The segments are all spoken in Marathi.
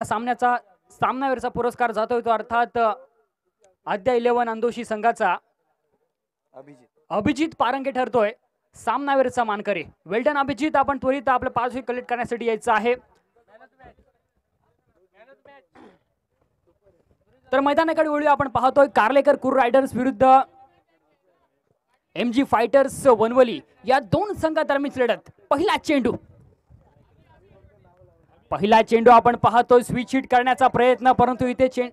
सामन्याचा सामनावीरचा पुरस्कार जातोय तो अर्थात आद्या इलेव्हन अंदोशी संघाचा अभिजित. अभिजित पारंगे ठरतोय. सामनावीरचा मानकरी. Well done Abhijit. आपण त्वरित आपलं पाच विकेट कलेक्ट करण्यासाठी यायचं आहे. तर मैदानाकडे वळूया. आपण पाहतोय कार्लेकर कुर रायडर्स विरुद्ध एम जी फायटर्स वनवली. या दोन संघादरम्यान लढत. पहिला चेंडू. पहिला चेंडू आपण पाहतोय स्विच हिट करण्याचा प्रयत्न परंतु इथे चेंड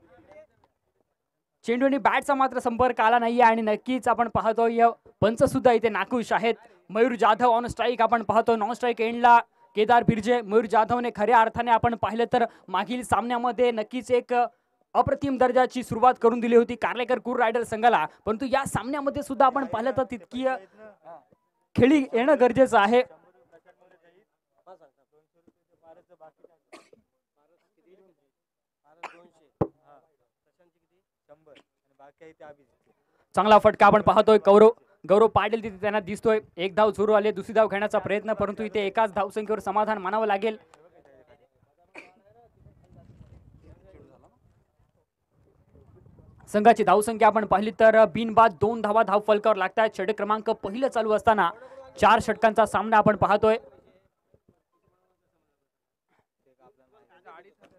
चेंडूने बॅटचा मात्र संपर्क आला नाहीये आणि नक्कीच आपण पाहतोय या पंच सुद्धा इथे नाखुश आहेत. मयूर जाधव ऑन स्ट्राईक आपण पाहतो नॉन स्ट्राईक एंडला केदार बिर्जे मयूर जाधवने खऱ्या अर्थाने आपण पाहिलं तर मागील सामन्यामध्ये नक्कीच एक अप्रतिम दर्जाची सुरुवात करून दिली होती कार्लेकर कुर रायडर संघाला. परंतु या सामन्यामध्ये सुद्धा आपण पाहिलं तर तितकी खेळी येणं गरजेचं आहे शंभर आणि बाकी आहे ते अभिजित चांगला फटका आपण पाहतोय. गौरव गौरव पाटील तिथे त्यांना दिसतोय. एक धाव सुरू आले दुसरी धाव घेण्याचा प्रयत्न परंतु इथे एकाच धावसंख्येवर समाधान मानावं लागेल. संघाची धावसंख्या आपण पाहिली तर बिनबाद दोन धावा धाव फलकावर लागतात षटक क्रमांक पहिलं चालू असताना चार षटकांचा सामना आपण पाहतोय.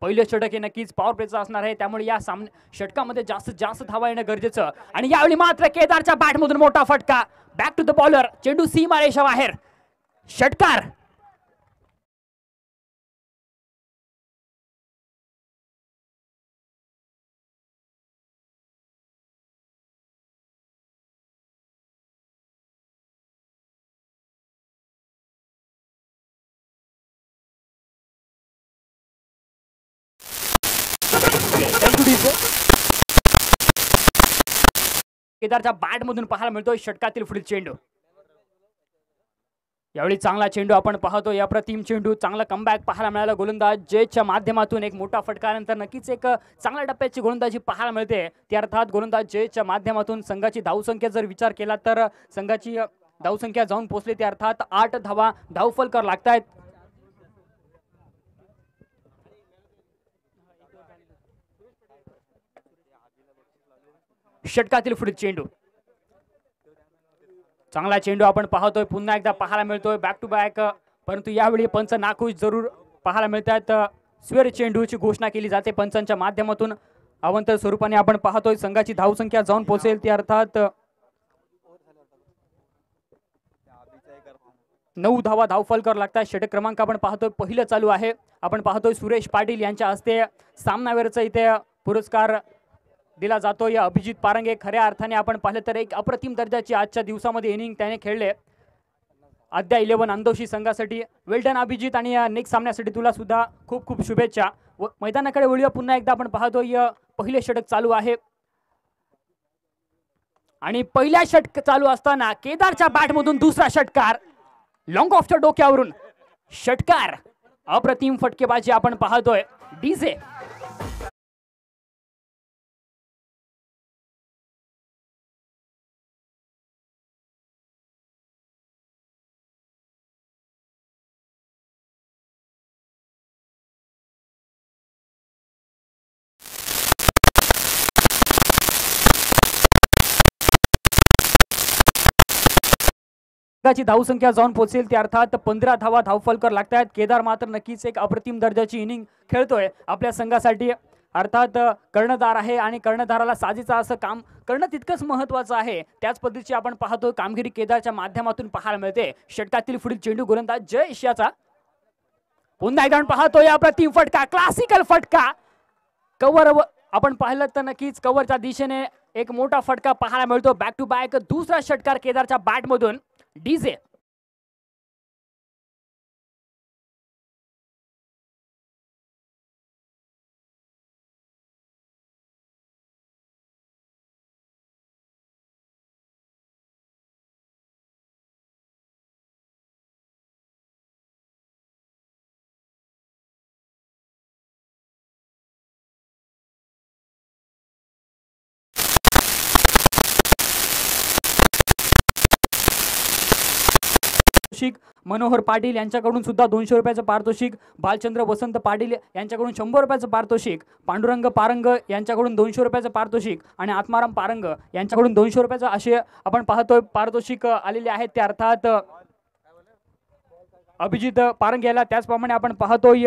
पहिलं षटक हे नक्कीच पॉवर प्लेचं असणार आहे. त्यामुळे या सामने षटकामध्ये जास्तीत जास्त धावा येणं गरजेचं. आणि यावेळी मात्र केदारच्या बॅटमधून मोठा फटका. बॅक टू द बॉलर चेंडू सी मारेशा बाहेर. षटकार केदारच्या बॅट मधून पाहायला मिळतोय षटकातील पुढील चेंडू. यावेळी चांगला चेंडू आपण पाहतो. या प्रतिम चेंडू चांगला कमबॅक पाहायला मिळाला गोलंदाज जेच्या माध्यमातून. एक मोठा फटकानंतर नक्कीच एक चांगल्या टप्प्याची गोलंदाजी पाहायला मिळते. ती अर्थात गोलंदाज जेच्या माध्यमातून संघाची धावसंख्या जर विचार केला तर संघाची धावसंख्या जाऊन पोहोचली. ती अर्थात आठ धावा धावफलकर लागतायत. षटकातील पुढील चेंडू. चांगला चेंडू आपण पाहतोय. पुन्हा एकदा पाहायला मिळतोय. बॅक टू बॅक परंतु यावेळी पंच नाखुश जरूर पाहायला मिळतात. स्वेर चेंडूची घोषणा केली जाते पंचांच्या माध्यमातून. अवंतर स्वरूपाने आपण पाहतोय. संघाची धावसंख्या जाऊन पोहोचेल ती अर्थात नऊ धावा धावफलकर लागतात. षटक क्रमांक आपण पाहतोय. पहिलं चालू आहे. आपण पाहतोय सुरेश पाटील यांच्या हस्ते सामनावेरचा इथे पुरस्कार दिला जातो या अभिजित पारंगे खऱ्या अर्थाने आपण पाहिलं तर एक अप्रतिम दर्जाची आजच्या दिवसामध्ये इनिंग त्याने खेळले. अद्या इलेव्हन अंदोशी संघासाठी. Well done Abhijit. आणि या नेक्स्ट सामन्यासाठी तुला सुद्धा खूप खूप शुभेच्छा. व मैदानाकडे वळूया. पुन्हा एकदा आपण पाहतो या पहिले षटक चालू आहे. आणि पहिल्या षटक चालू असताना केदारच्या बॅटमधून दुसरा षटकार लॉंग ऑफच्या डोक्यावरून. षटकार अप्रतिम फटकेबाजी आपण पाहतोय. डीजे त्याची धावसंख्या जाऊन पोहोचेल. ते अर्थात पंधरा धावा धावफलकर लागतायत. केदार मात्र नक्कीच एक अप्रतिम दर्जाची इनिंग खेळतोय आपल्या संघासाठी. अर्थात कर्णधार आहे आणि कर्णधाराला साजेचं असं काम करणं तितकंच महत्वाचं आहे. त्याच पद्धतीची आपण पाहतो कामगिरी केदारच्या माध्यमातून पाहायला मिळते. षटकातील पुढील चेंडू गोलंदाज जय एशियाचा. पुन्हा एकदा पाहतोय पाहतो या फटका क्लासिकल फटका. कव्हर आपण पाहिलं तर नक्कीच कव्हरच्या दिशेने एक मोठा फटका पाहायला मिळतो. बॅक टू बॅक दुसरा षटकार केदारच्या बॅटमधून डीजे पारितोषिक मनोहर पाटील यांच्याकडून सुद्धा दोनशे रुपयाचं पारितोषिक. भालचंद्र वसंत पाटील यांच्याकडून शंभर रुपयाचं पारितोषिक. पांडुरंग पारंग यांच्याकडून दोनशे रुपयाचं पारितोषिक. आणि आत्माराम पारंग यांच्याकडून दोनशे रुपयाचं असे आपण पाहतोय पारितोषिक आलेले आहेत. ते अर्थात अभिजित पारंग याला त्याचप्रमाणे आपण पाहतोय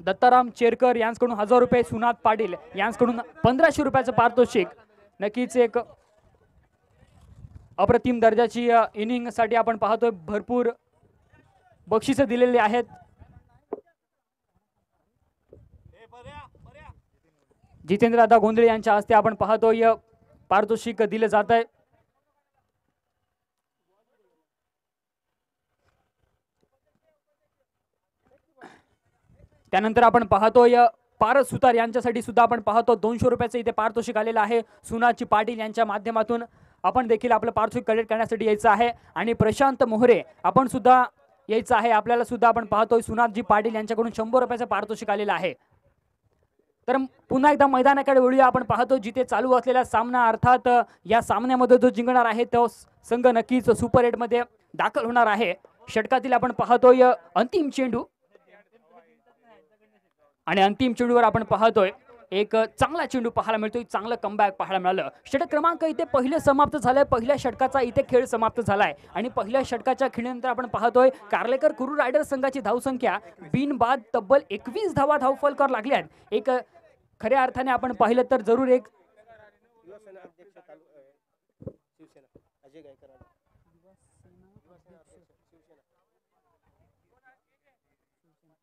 दत्ताराम चेरकर यांच्याकडून हजार रुपये सुनाथ पाटील यांच्याकडून पंधराशे रुपयाचं पारितोषिक. नक्कीच एक अप्रतिम दर्जाची इनिंगसाठी आपण पाहतोय भरपूर बक्षिसं दिलेली आहेत. जितेंद्र दादा गोंधळे यांच्या हस्ते आपण पाहतोय पारितोषिक दिलं जात आहे. त्यानंतर आपण पाहतोय पारस सुतार यांच्यासाठी सुद्धा आपण पाहतो. दोनशे रुपयाचं इथे पारितोषिक आलेलं आहे. सुनाची पाटील यांच्या माध्यमातून आपण देखील आपलं पार्थिव कलेक्ट करण्यासाठी यायचं आहे. आणि प्रशांत मोहरे आपण सुद्धा यायचं आहे. आपल्याला सुद्धा आपण पाहतोय सुनाथजी पाटील यांच्याकडून शंभर रुपयाचं पारितोषिक आलेलं आहे. तर पुन्हा एकदा मैदानाकडे वळूया. आपण पाहतो जिथे चालू असलेला सामना अर्थात या सामन्यामध्ये जो जिंकणार आहे तो संघ नक्कीच सुपर एटमध्ये दाखल होणार आहे. षटकातील आपण पाहतोय अंतिम चेंडू. आणि अंतिम चेंडूवर आपण पाहतोय एक चांगला चेंडू पाहायला मिळतोय चांगलं कमबॅक पाहायला मिळालं. षटक क्रमांक इथे पहिलं समाप्त झालंय पहिल्या षटकाचा इथे खेळ समाप्त झालाय. आणि पहिल्या षटकाच्या खेळीनंतर आपण पाहतोय कार्लेकर कुरू रायडर संघाची धावसंख्या बिनबाद तब्बल एकवीस धावा धावफलकर लागल्या आहेत. एक खऱ्या अर्थाने आपण पाहिलं तर जरूर एक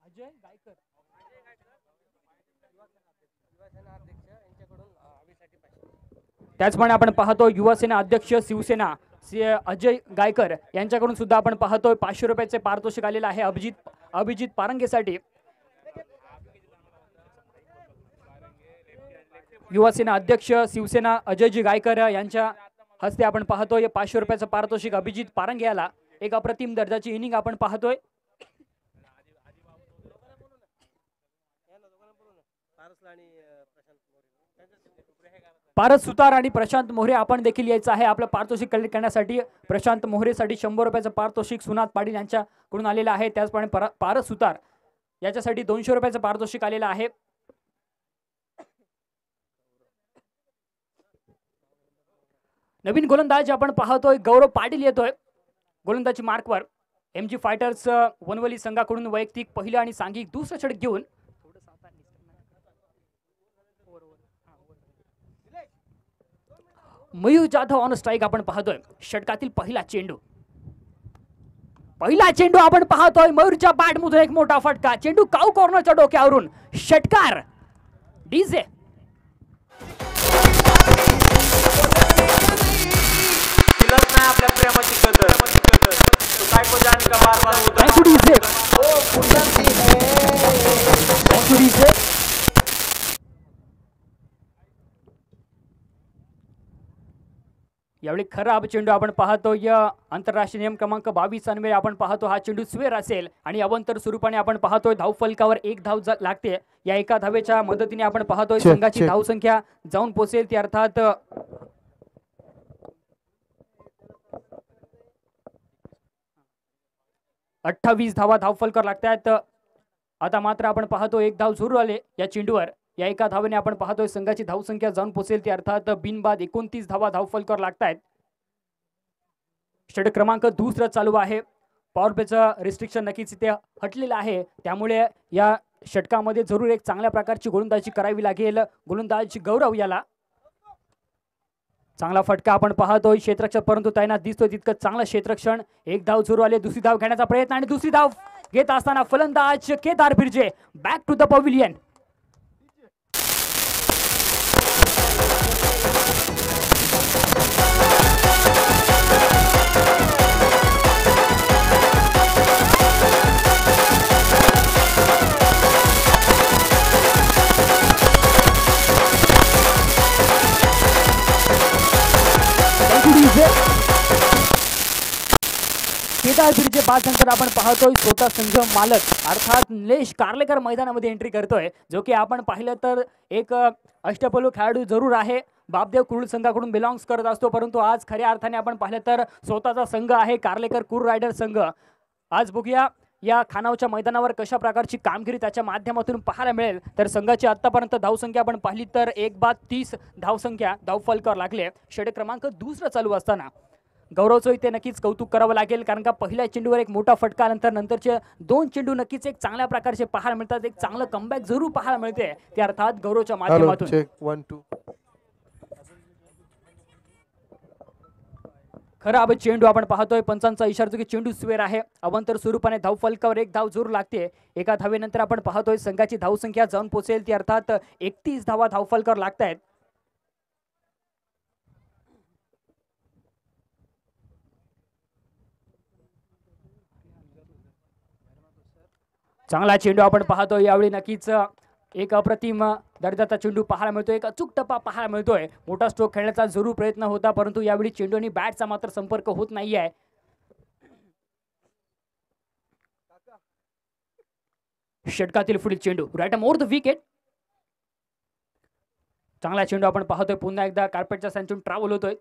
अजय गायकर त्याचप्रमाणे आपण पाहतो युवासेना अध्यक्ष शिवसेना अजय गायकर यांच्याकडून सुद्धा आपण पाहतोय पाचशे रुपयाचे पारितोषिक आलेलं आहे अभिजित अभिजित पारंगेसाठी. युवासेना अध्यक्ष शिवसेना अजयजी गायकर यांच्या हस्ते आपण पाहतोय पाचशे रुपयाचं पारितोषिक अभिजित पारंगे याला एक अप्रतिम दर्जाची इनिंग आपण पाहतोय यांना दोघांना बोलू ना पारसला आणि अ, प्रशांत मोरे पारस सुतार आणि प्रशांत मोहरे आपण देखील यायचं आहे आपलं पारितोषिक कलेक्ट करण्यासाठी. प्रशांत मोहरेसाठी शंभर रुपयाचं पारितोषिक सुनाथ पाटील यांच्याकडून आलेलं आहे. त्याचप्रमाणे परा- पारस सुतार याच्यासाठी दोनशे रुपयाचं पारितोषिक आलेलं आहे. नवीन गोलंदाज आपण पाहतोय. गौरव पाटील येतोय. गोलंदाजी मार्कवर. एम जी फायटर्स वनवली संघाकडून वैयक्तिक पहिलं आणि सांघिक दुसरं षटक घेऊन मयूर जाधव ऑन स्ट्राईक आपण पाहतोय. षटकातील पहिला चेंडू. पहिला चेंडू आपण पाहतोय मयूरच्या बॅटमधून एक मोठा फटका. चेंडू काऊ कॉर्नरच्या डोक्यावरून? षटकार. डीजे. यावेळी खराब चेंडू आपण पाहतो. या आंतरराष्ट्रीय नियम क्रमांक बावीस अन्वये आपण पाहतो. हा चेंडू स्वेर असेल आणि अवंतर स्वरूपाने आपण पाहतोय. धाव फलकावर एक धाव लागते. या एका धावेच्या मदतीने आपण पाहतोय. संघाची. धावसंख्या जाऊन पोचेल. ती अर्थात अठ्ठावीस धावा धावफलकर लागतात आता मात्र आपण पाहतो एक धाव सुरू आले या चेंडूवर. या एका धावेने आपण पाहतोय संघाची धावसंख्या जाऊन पोचेल ती अर्थात बिनबाद एकोणतीस धावा धावफलकर लागतायत. षटक क्रमांक दुसरं चालू आहे. पॉवर प्लेचं रिस्ट्रिक्शन नक्कीच इथे हटलेलं आहे. त्यामुळे या षटकामध्ये जरूर एक चांगल्या प्रकारची गोलंदाजी करावी लागेल. गोलंदाज गौरव याला. चांगला फटका आपण पाहतोय क्षेत्रक्षण परंतु तैनात दिसतोय तितकं चांगलं क्षेत्रक्षण. एक धाव सुरू आले दुसरी धाव घेण्याचा प्रयत्न आणि दुसरी धाव घेत असताना फलंदाज Kedar Birje back to the pavilion Birje बाद नंतर आपण पाहतोय स्वतः संघ मालक अर्थात निलेश कार्लेकर मैदानामध्ये एंट्री करतोय जो की आपण पाहिलं तर एक अष्टपलू खेळाडू जरूर आहे. बापदेव कुरुल संघाकडून बिलॉंग्स करत असतो परंतु आज खऱ्या अर्थाने आपण पाहिलं तर स्वतःचा संघ आहे कार्लेकर कुर रायडर संघ. आज बघूया या खानावच्या मैदानावर कशा प्रकारची कामगिरी त्याच्या माध्यमातून पाहायला मिळेल. तर संघाची आत्तापर्यंत धावसंख्या आपण पाहिली तर एक बाद तीस धावसंख्या धावफलकावर लागले. षटक क्रमांक दुसरं चालू असताना गौरवचं इथे नक्कीच कौतुक करावं लागेल कारण का पहिल्या चेंडूवर एक मोठा फटका नंतर नंतरचे दोन चेंडू नक्कीच एक चांगल्या प्रकारचे पाहायला मिळतात एक चांगलं कमबॅक जरूर पाहायला मिळते. ते अर्थात गौरवच्या माध्यमातून. खरं अब चेंडू आपण पाहतोय पंचांचा इशारा की चेंडू स्वेर आहे. अवंतर स्वरूपाने धाव फलकावर एक धाव जोर लागते. एका धावेनंतर आपण पाहतोय संघाची धावसंख्या जाऊन पोहोचेल ती अर्थात एकतीस धावा धाव फलकावर लागतायत. चांगला चेंडू आपण पाहतो यावेळी नक्कीच एक अप्रतिम दर्जाचा चेंडू पाहायला मिळतोय एक अचूक टप्पा पाहायला मिळतोय. मोठा स्ट्रोक खेळण्याचा जरूर प्रयत्न होता परंतु यावेळी चेंडू आणि बॅटचा मात्र संपर्क होत नाही आहे षटकातील पुढील चेंडू राईट मोर द विकेट चांगला चेंडू आपण पाहतोय पुन्हा एकदा कार्पेटच्या सँचून ट्रॅव्हल होतोय.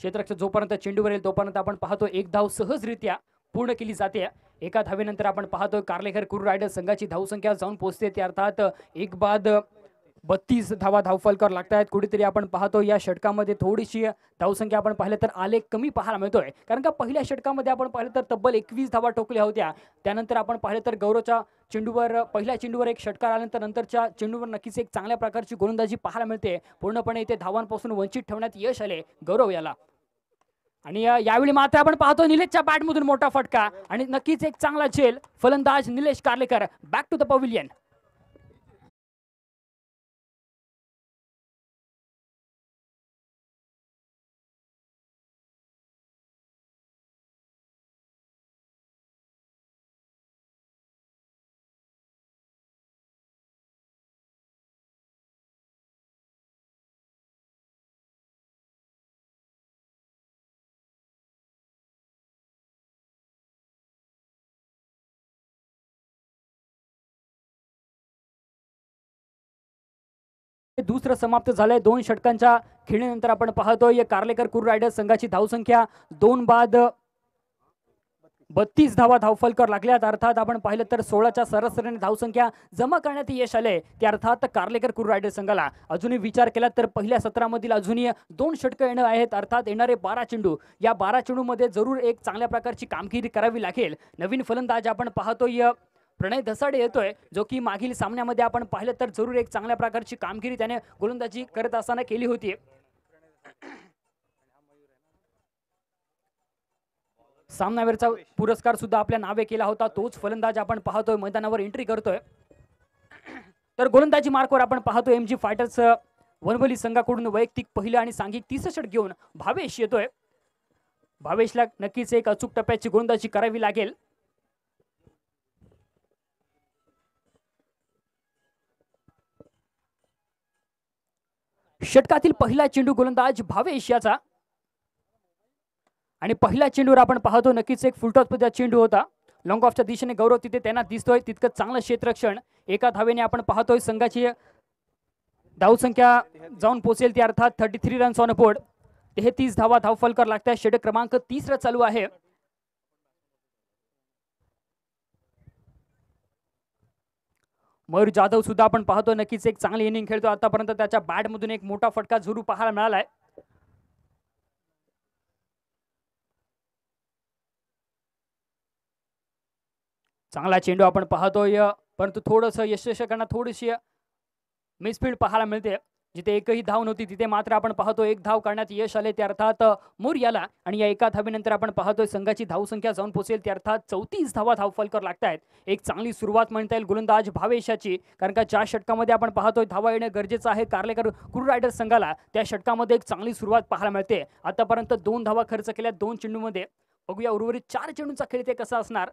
क्षेत्रक्ष जोपर्यंत चेंडूवर येईल तोपर्यंत आपण पाहतो एक धाव सहजरित्या पूर्ण केली जाते. एका धावेनंतर आपण पाहतो कार्लेकर कुरू रायडर संघाची धावसंख्या जाऊन पोहोचते. ते अर्थात एक बाद बत्तीस धावा धावफलकर लागत आहेत कुठेतरी आपण पाहतो या षटकामध्ये थोडीशी धावसंख्या आपण पाहिलं तर आलेख कमी पाहायला मिळतोय. कारण का पहिल्या षटकामध्ये आपण पाहिलं तर तब्बल एकवीस धावा ठोकल्या होत्या. त्यानंतर आपण पाहिलं तर गौरवच्या चेंडूवर पहिल्या चेंडूवर एक षटकार आल्यानंतर नंतरच्या चेंडूवर नक्कीच एक चांगल्या प्रकारची गोलंदाजी पाहायला मिळते. पूर्णपणे इथे धावांपासून वंचित ठेवण्यात यश आले गौरव याला. आणि यावेळी मात्र आपण पाहतो निलेशच्या बॅटमधून मोठा फटका आणि नक्कीच एक चांगला झेल फलंदाज Nilesh Karlekar. Back to the pavilion दुसरं समाप्त झालंय. दोन षटकांच्या खेळीनंतर आपण पाहतोय कार्लेकर कुर रायडर्स संघाची धावसंख्या दोन बाद बत्तीस धावा धावफलकर लागल्यात. अर्थात आपण पाहिलं तर सोळाच्या सरासरीने धावसंख्या जमा करण्यात यश आले ते अर्थात कार्लेकर कुर रायडर संघाला अजूनही विचार केला तर पहिल्या सत्रामधील अजूनही दोन षटकं येणं आहेत. अर्थात येणारे बारा चेंडू. या बारा चेंडूमध्ये जरूर एक चांगल्या प्रकारची कामगिरी करावी लागेल. नवीन फलंदाज आपण पाहतोय प्रणय धसाडे येतोय जो की मागील सामन्यामध्ये आपण पाहिलं तर जरूर एक चांगल्या प्रकारची कामगिरी त्याने गोलंदाजी करत असताना केली होती. सामनावीरचा पुरस्कार सुद्धा आपल्या नावे केला होता तोच फलंदाज आपण पाहतोय मैदानावर एंट्री करतोय. तर गोलंदाजी मार्कवर आपण पाहतोय एम जी फायटर्स वनवली संघाकडून वैयक्तिक पहिलं आणि सांघिक तिसरं षट घेऊन भावेश येतोय. भावेशला नक्कीच एक अचूक टप्प्याची गोलंदाजी करावी लागेल. षटकातील पहिला चेंडू गोलंदाज भावेश याचा. आणि पहिल्या चेंडूवर आपण पाहतो नक्कीच एक फुलटॉस चेंडू होता. लॉंग ऑफच्या दिशेने गौरव तिथे त्यांना दिसतोय तितकं चांगलं क्षेत्ररक्षण एका धावेने आपण पाहतोय संघाची धावसंख्या जाऊन पोहोचेल ती अर्थात thirty three runs on board तेहतीस धावा धावफलकर आहे षटक क्रमांक तिसरा चालू आहे. मयूर जाधव सुद्धा आपण पाहतो नक्कीच एक चांगली इनिंग खेळतो. आतापर्यंत त्याच्या बॅटमधून एक मोठा फटका झुरू पाहायला मिळालाय. चांगला चेंडू आपण पाहतोय परंतु थोडंसं यशस्वीकडनं थोडीशी मिसफील्ड पाहायला मिळते. जिथे एकही धाव नव्हती तिथे मात्र आपण पाहतो एक धाव करण्यात यश आले. ते अर्थात मूर याला आणि या एका धावेनंतर आपण पाहतोय संघाची धावसंख्या जाऊन पोहोचेल. ते अर्थात चौतीस धावा धावफलकर लागतायत. एक चांगली सुरुवात म्हणता येईल गोलंदाज भावेशाची. कारण का ज्या षटकामध्ये आपण पाहतोय धावा येणं गरजेचं आहे कार्लेकर कुरू रायडर संघाला त्या षटकामध्ये एक चांगली सुरुवात पाहायला मिळते. आतापर्यंत दोन धावा खर्च केल्या दोन चेंडूमध्ये. बघूया उर्वरित चार चेंडूंचा खेळ ते कसा असणार?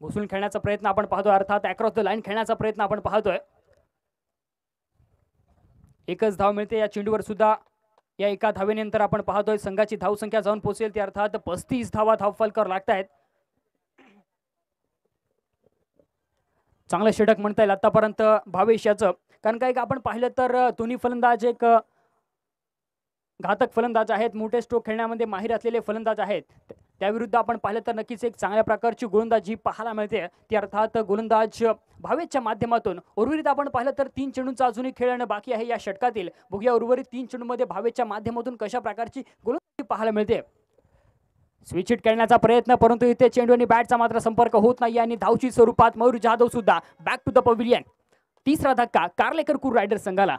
घुसून खेळण्याचा प्रयत्न आपण पाहतोय. अर्थात अक्रॉस द लाईन खेळण्याचा प्रयत्न आपण पाहतोय. एकच धाव मिळते. या चेंडूवर सुद्धा या एका धावेनंतर आपण पाहतोय संघाची धावसंख्या जाऊन पोहोचेल. ती अर्थात पस्तीस धावा धावफलकर लागतायत. चांगलं षटक म्हणता येईल आतापर्यंत भावेश याचं. कारण का एक आपण पाहिलं तर दोन्ही फलंदाज एक घातक फलंदाज आहेत. मोठे स्ट्रोक खेळण्यामध्ये माहीर असलेले फलंदाज आहेत. त्याविरुद्ध आपण पाहिलं तर नक्कीच एक चांगल्या प्रकारची गोलंदाजी पाहायला मिळते ती अर्थात गोलंदाज भावेच्या माध्यमातून. उर्वरित आपण पाहिलं तर तीन चेंडूंचा अजूनही खेळणं बाकी आहे या षटकातील. बघूया उर्वरित तीन चेंडूमध्ये भावेच्या माध्यमातून कशा प्रकारची गोलंदाजी पाहायला मिळते. स्विच हिट करण्याचा प्रयत्न परंतु इथे चेंडू आणि बॅटचा मात्र संपर्क होत नाही आणि धावची स्वरूपात मयूर जाधव सुद्धा. बॅक टू द पव्हिलियन तिसरा धक्का कार्लेकर कुर रायडर संघाला.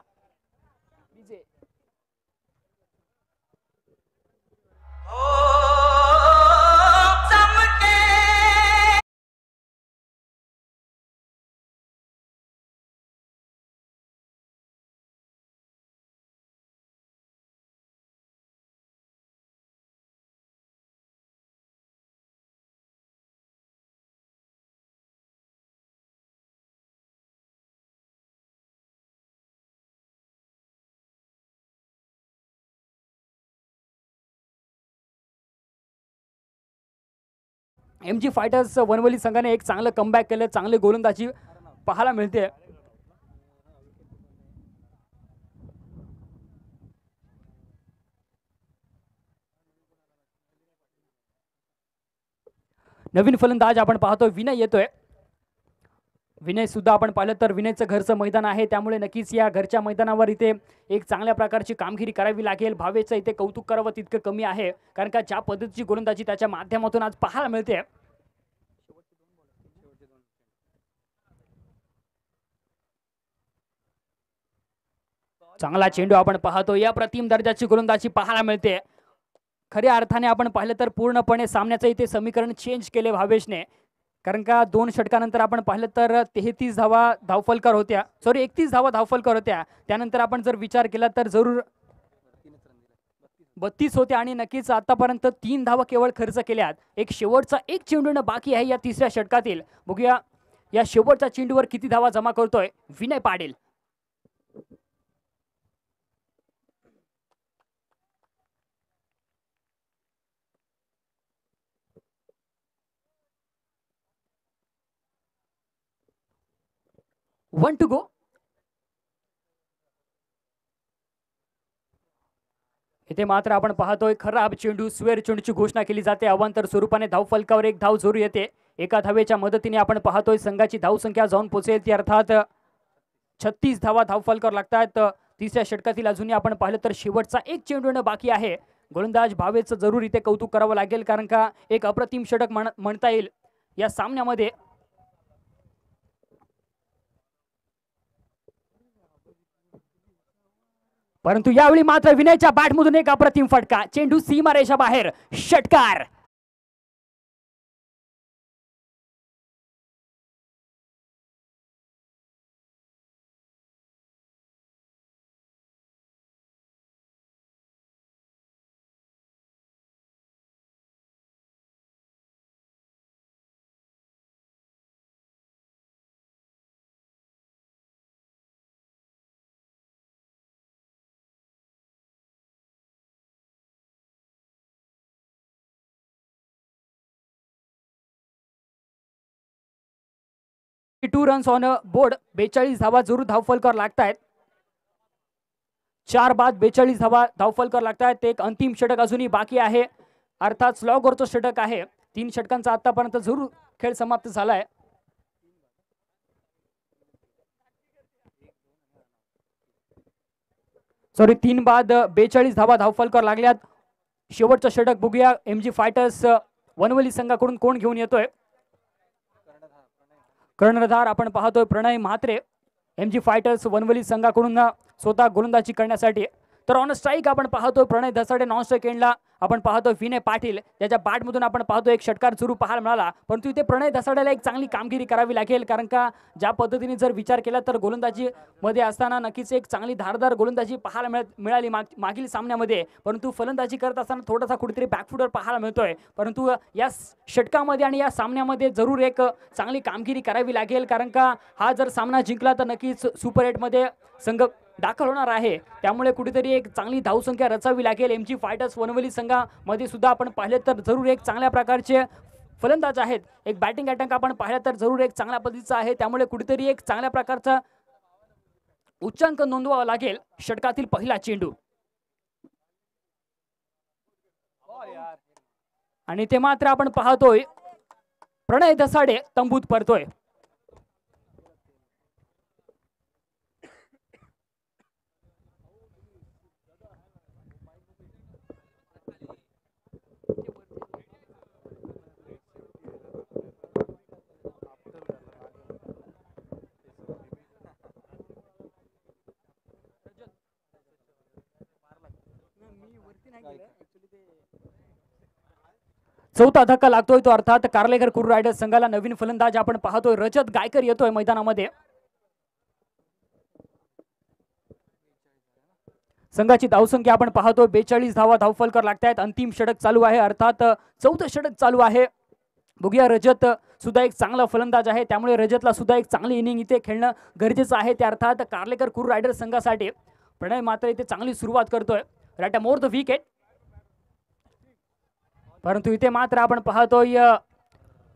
एम जी फायटर्स वनवली संघाने एक चांगलं कमबॅक केलं चांगले गोलंदाजी पाहायला मिळते. नवीन फलंदाज आपण पाहतोय विनय येतोय. विनयसुद्धा आपण पाहिलं तर विनयचं घरचं मैदान आहे. त्यामुळे नक्कीच या घरच्या मैदानावर इथे एक चांगल्या प्रकारची कामगिरी करावी लागेल. भावेचं इथे कौतुक करावं तितकं कमी आहे. कारण का ज्या पद्धतीची गोलंदाजी त्याच्या माध्यमातून आज पाहायला मिळते. चांगला चेंडू आपण पाहतो. या प्रतिम दर्जाची गोलंदाजी पाहायला मिळते. खऱ्या अर्थाने आपण पाहिलं तर पूर्णपणे सामन्याचं इथे समीकरण चेंज केले भावेशने. कारण का दोन षटकानंतर आपण पाहिलं तर तेहतीस धावा धावफलकर होत्या. सॉरी एकतीस धावा धावफलकर होत्या. त्यानंतर आपण जर विचार केला तर जरूर बत्तीस होते आणि नक्कीच आतापर्यंत तीन धावा केवळ खर्च केल्यात. एक शेवटचा एक चेंडूनं बाकी आहे या तिसऱ्या षटकातील. बघूया या शेवटच्या चेंडूवर किती धावा जमा करतोय Vinay Patil. One two go इथे मात्र आपण पाहतोय खराब चेंडू स्वेर चेंडूची घोषणा केली जाते. अवांतर स्वरूपाने धाव फलकावर एक धाव जोरू येते. एका धावेच्या मदतीने आपण पाहतोय संघाची धावसंख्या जाऊन पोहोचेल ती अर्थात छत्तीस धावा धाव फलकावर लागतात तिसऱ्या षटकातील अजूनही आपण पाहिलं तर शेवटचा एक चेंडू येणं बाकी आहे. गोलंदाज भावेचं जरूर इथे कौतुक करावं लागेल कारण का एक अप्रतिम षटक म्हण म्हणता येईल. या सामन्यामध्ये परंतु यावेळी मात्र विनयच्या बॅटमधून एक अप्रतिम फटका. चेंडू सीमारेषा बाहेर. षटकार. Two runs on a board बेचाळीस धावा जरूर धावफलकर लागतायत. चार बाद बेचाळीस धावा धावफलकर लागतायत. एक अंतिम षटक अजूनही बाकी आहे. अर्थात स्लॉगवरचं षटक आहे. तीन षटकांचा आतापर्यंत जरूर खेळ समाप्त झालाय. सॉरी तीन बाद बेचाळीस धावा धावफलकर लागल्यात. शेवटचं षटक बघूया. एम जी फायटर्स वनवली संघाकडून कोण घेऊन येतोय? कर्णधार आपण पाहतोय Pranay Mhatre M G fighters Vanavali संघाकडून स्वतः गोलंदाजी करण्यासाठी तर ऑन स्ट्राईक आपण पाहतो प्रणय धसाडे नॉन स्ट्राईक एंडला आपण पाहतो विनय पाटील. त्याच्या बॅटमधून आपण पाहतो एक षटकार सुरू पाहायला मिळाला परंतु इथे प्रणय धसाड्याला एक चांगली कामगिरी करावी लागेल. कारण का ज्या पद्धतीने जर विचार केला तर गोलंदाजीमध्ये असताना नक्कीच एक चांगली धारदार गोलंदाजी पाहायला मिळत मिळाली माग मागील सामन्यामध्ये. परंतु फलंदाजी करत असताना थोडासा कुठेतरी बॅकफुटवर पाहायला मिळतोय. परंतु या षटकामध्ये आणि या सामन्यामध्ये जरूर एक चांगली कामगिरी करावी लागेल. कारण का हा जर सामना जिंकला तर नक्कीच सुपर एटमध्ये संघ दाखल होणार आहे. त्यामुळे कुठेतरी एक चांगली धावसंख्या रचावी लागेल. एम जी फायटर्स वनवली संघामध्ये सुद्धा आपण पाहिले तर जरूर एक चांगल्या प्रकारचे फलंदाज आहेत. एक बॅटिंग अटॅक आपण पाहिला तर जरूर एक चांगल्या पद्धतीचा आहे. त्यामुळे कुठेतरी एक चांगल्या प्रकारचा उच्चांक नोंदवावा लागेल. षटकातील पहिला चेंडू. आणि ते मात्र आपण पाहतोय. प्रणय दसाडे तंबूत परतोय चौथा धक्का लागतोय तो अर्थात कार्लेकर कुर रायडर्स संघाला नवीन फलंदाज आपण पाहतोय. रजत गायकर येतोय मैदानामध्ये. संघाची धावसंख्या आपण पाहतोय. बेचाळीस धावा धावफलकर लागतायत. अंतिम षटक चालू आहे. अर्थात चौथं षटक चालू आहे. बघूया रजत सुद्धा एक चांगला फलंदाज आहे. त्यामुळे रजतला सुद्धा एक चांगली इनिंग इथे खेळणं गरजेचं आहे. त्या अर्थात कार्लेकर कुर रायडर्स संघासाठी. प्रणय मात्र इथे चांगली सुरुवात करतोय. Right more the wicket. परंतु इथे मात्र आपण पाहतोय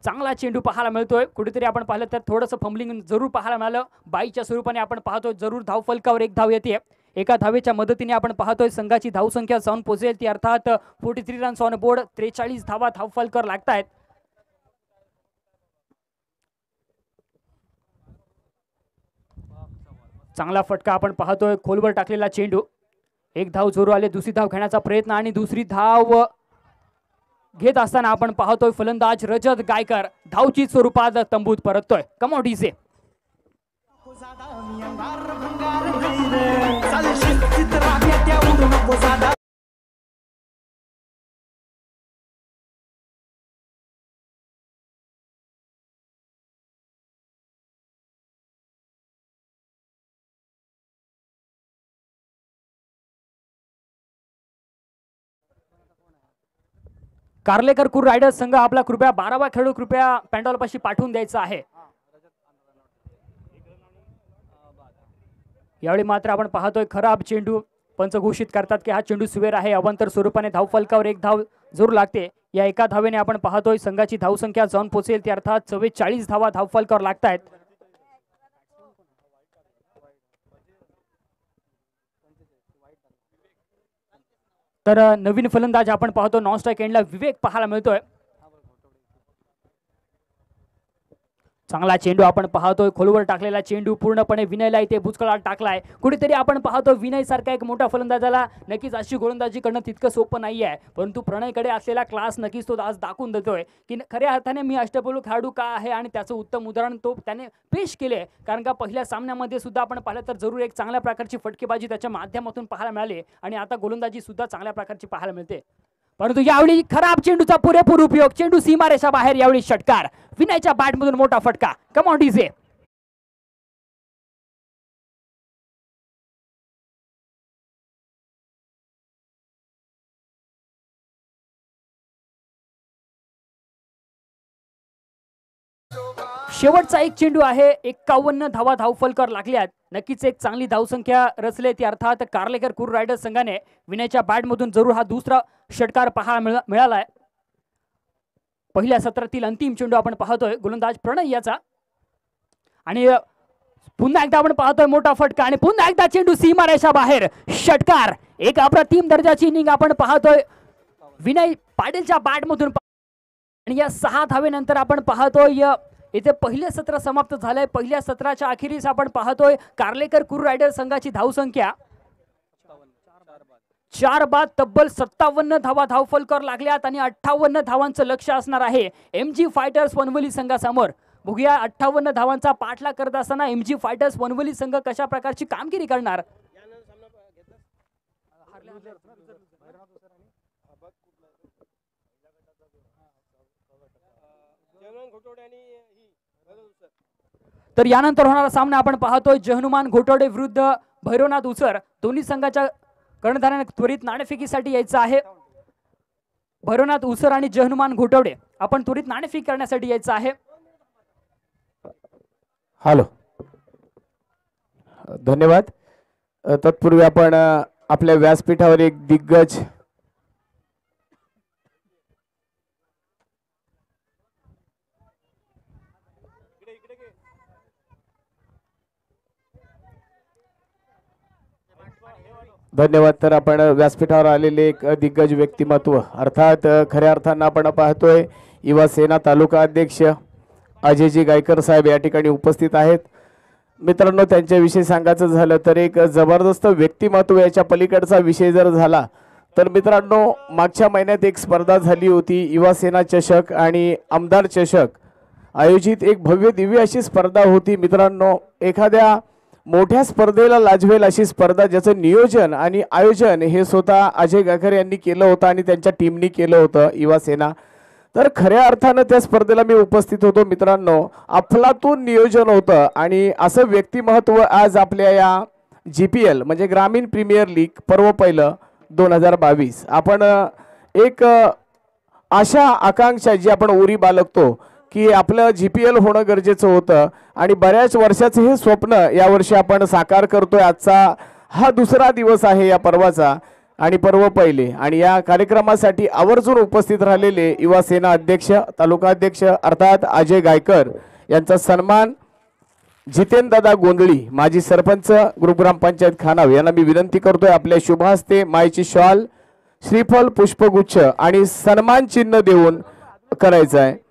चांगला चेंडू पाहायला मिळतोय. कुठेतरी आपण पाहिलं तर थोडंसं फंबलिंग जरूर पाहायला मिळालं. बाईच्या स्वरूपाने आपण पाहतोय जरूर धाव फलकावर एक धाव येते एका धावेच्या मदतीने आपण पाहतोय संघाची धावसंख्या जाऊन पोहोचेल ती अर्थात forty three runs on board त्रेचाळीस धावा धाव फलकर लागतायत. चांगला फटका आपण पाहतोय खोलवर टाकलेला चेंडू. एक धाव जोरू आले दुसरी धाव घेण्याचा प्रयत्न आणि दुसरी धाव घेत असताना आपण पाहतोय फलंदाज रजत गायकर धावची स्वरूपात तंबूत परततोय. कमोडीचे कार्लेकर कुर रायडर्स संघ आपला कृपया बारावा खेळू कृपया पॅन्डॉलपाशी पाठवून द्यायचा आहे. यावेळी मात्र आपण पाहतोय खराब चेंडू पंच घोषित करतात की हा चेंडू सुवेर आहे. अवंतर स्वरूपाने धाव फलकावर एक धाव जरूर लागते. या एका धावेने आपण पाहतोय संघाची धावसंख्या जाऊन पोहोचेल ती अर्थात चव्वेचाळीस धावा धाव फलकावर लागतायत. तर नवीन फलंदाज आपण पाहतो. नॉन स्ट्राईक एंडला विवेक पाहायला मिळतोय. चांगला चेंडू आपण पाहतोय. खोलवर टाकलेला चेंडू पूर्णपणे विनयला इथे भुजकळात टाकलाय. कुठेतरी आपण पाहतो विनय सारखा एक मोठा फलंदाजाला नक्कीच अशी गोलंदाजी करणं तितकं सोपं नाही आहे परंतु प्रणयकडे असलेला क्लास नक्कीच तो आज दाखवून देतोय. की खऱ्या अर्थाने मी अष्टपैलू खेळाडू का आहे आणि त्याचं उत्तम उदाहरण तो त्याने पेश केले कारण का पहिल्या सामन्यामध्ये सुद्धा आपण पाहिलं तर जरूर एक चांगल्या प्रकारची फटकेबाजी त्याच्या माध्यमातून पाहायला मिळाली. आणि आता गोलंदाजी सुद्धा चांगल्या प्रकारची पाहायला मिळते. परंतु यावेळी खराब चेंडूचा पुरेपूर उपयोग चेंडू सीमारेषा बाहेर यावेळी षटकार. विनयच्या बॅटमधून मोठा फटका. कमॉन डीजे शेवटचा एक चेंडू आहे. एक्कावन्न धावा धावफलकर लागल्यात. नक्कीच एक चांगली धावसंख्या रचले ती. अर्थात कार्लेकर कुर रायडर्स संघाने विनयच्या बॅटमधून जरूर हा दुसरा षटकार पहा मिळा- मिळालाय. पहिल्या सत्रातील अंतिम चेंडू आपण पाहतोय. गोलंदाज प्रणय याचा. आणि पुन्हा एकदा आपण पाहतोय मोठा फटका आणि पुन्हा एकदा चेंडू सीमारेषा बाहेर. षटकार. एक अप्रतिम दर्जाची इनिंग आपण पाहतोय. विनय पाटीलच्या बॅटमधून आणि या सहा धावेनंतर आपण पाहतोय अ, इथे पहिले सत्र समाप्त झालंय. पहिल्या सत्राच्या अखेरीस आपण पाहतोय कार्लेकर कुर रायडर संघाची धावसंख्या चार बाद तब्बल सत्तावन्न धावा धावफलकर लागल्यात आणि अठ्ठावन्न धावांचं लक्ष असणार आहे. एम जी फायटर्स वनवली संघासमोर. बघूया अठ्ठावन्न धावांचा पाठलाग करत असताना एम जी फायटर्स वनवली संघ कशा प्रकारची कामगिरी करणार? आणि तर यानंतर होणारा सामना आपण पाहतोय. जहनुमान घोटवडे विरुद्ध भैरवनाथ उसर. दोन्ही संघाच्या कर्णधाराने त्वरित नाणेफेकीसाठी यायचं आहे. भैरवनाथ उसर आणि जहनुमान घोटवडे आपण त्वरित नाणेफेक करण्यासाठी यायचं आहे. हॅलो. धन्यवाद. तत्पूर्वी आपण आपल्या व्यासपीठावर एक दिग्गज धन्यवाद. तर आपण व्यासपीठावर आलेले एक दिग्गज व्यक्तिमत्व अर्थात खऱ्या अर्थानं आपण पाहतोय युवा सेना तालुका अध्यक्ष अजयजी गायकर साहेब या ठिकाणी उपस्थित आहेत. मित्रांनो त्यांच्याविषयी सांगायचं झालं तर एक जबरदस्त व्यक्तिमत्व याच्या पलीकडचा विषय जर झाला तर मित्रांनो मागच्या महिन्यात एक स्पर्धा झाली होती युवा सेना चषक आणि आमदार चषक. आयोजित एक भव्य दिव्य अशी स्पर्धा होती. मित्रांनो एखाद्या मोठ्या स्पर्धेला लाजवेल अशी स्पर्धा ज्याचं नियोजन आणि आयोजन हे स्वतः अजय गायकर यांनी केलं होतं आणि त्यांच्या टीमनी केलं होतं युवा सेना. तर खऱ्या अर्थानं त्या स्पर्धेला मी उपस्थित होतो मित्रांनो. अफलातून नियोजन होतं आणि असं व्यक्तिमत्व आज आपल्या या जी पी एल म्हणजे ग्रामीण प्रीमियर लीग पर्व पहिलं दोन हजार बावीस. आपण एक आशा आकांक्षा जी आपण उरी बालकतो की आपलं जी पी एल होणं गरजेचं होतं. आणि बऱ्याच वर्षाचं हे स्वप्न यावर्षी आपण साकार करतोय. आजचा हा दुसरा दिवस आहे या पर्वाचा आणि पर्व पहिले. आणि या कार्यक्रमासाठी आवर्जून उपस्थित राहिलेले युवा सेना अध्यक्ष तालुका अध्यक्ष अर्थात अजय गायकर यांचा सन्मान जितेंद्रदा गोंधळी माजी सरपंच ग्रुपग्रामपंचायत खानाव यांना मी विनंती करतोय. आपल्या शुभ हस्ते मायची शॉल श्रीफल पुष्पगुच्छ आणि सन्मान चिन्ह देऊन करायचं आहे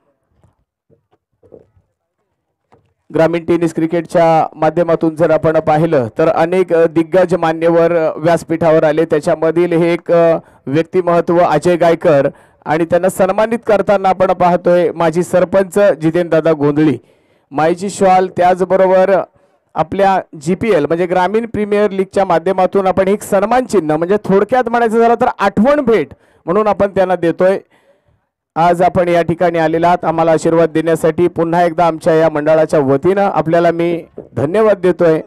ग्रामीण टेनिस क्रिकेटच्या माध्यमातून जर आपण पाहिलं तर अनेक दिग्गज मान्यवर व्यासपीठावर आले. त्याच्यामधील हे एक व्यक्तिमहत्व व्यक्तिमत्व अजय गायकर आणि त्यांना सन्मानित करताना आपण पाहतोय माजी सरपंच जितेंद्रदादा गोंधळी. माईची शॉल त्याचबरोबर आपल्या जी पी एल म्हणजे ग्रामीण प्रीमियर लीगच्या माध्यमातून आपण एक सन्मान चिन्ह म्हणजे थोडक्यात म्हणायचं झालं तर आठवण भेट म्हणून आपण त्यांना देतोय. आज आपण या ठिकाणी आलेला आहात. आम्हाला आशीर्वाद देण्यासाठी पुन्हा एकदा आमच्या या मंडळाच्या वतीनं आपल्याला मी धन्यवाद देतोय.